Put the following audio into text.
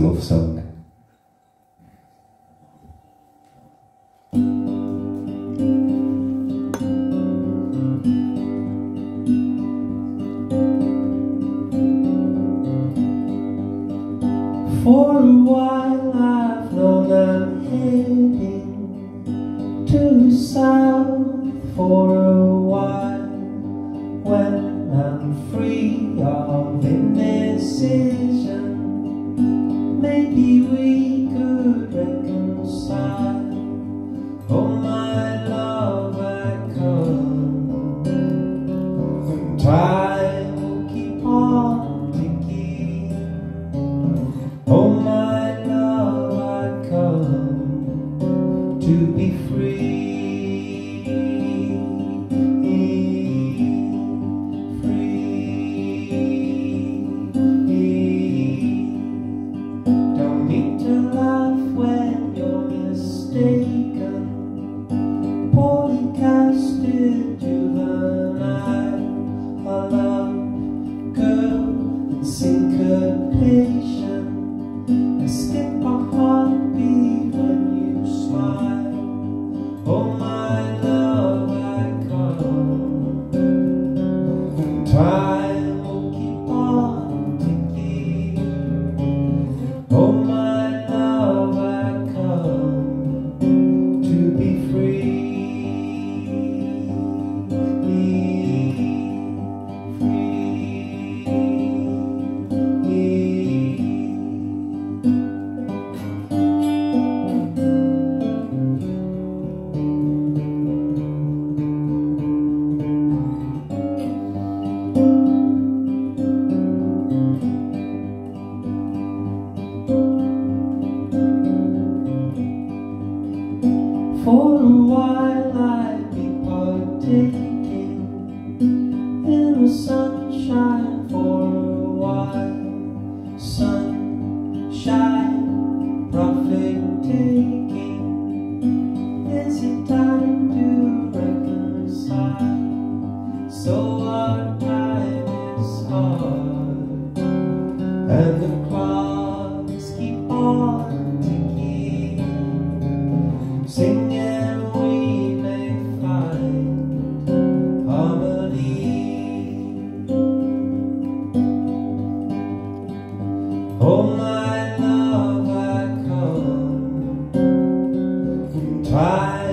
love song. For a while I've known I'm heading to the south for a while when I'm free of indecision maybe we could reconcile. Oh my love I come. Time syncopation. I skip a heartbeat when you smile. Oh my love, I come. For a while I'd be partaking in the sunshine for a while. Sunshine, profit taking. Is it time to reconcile? So our time is hard. And the Try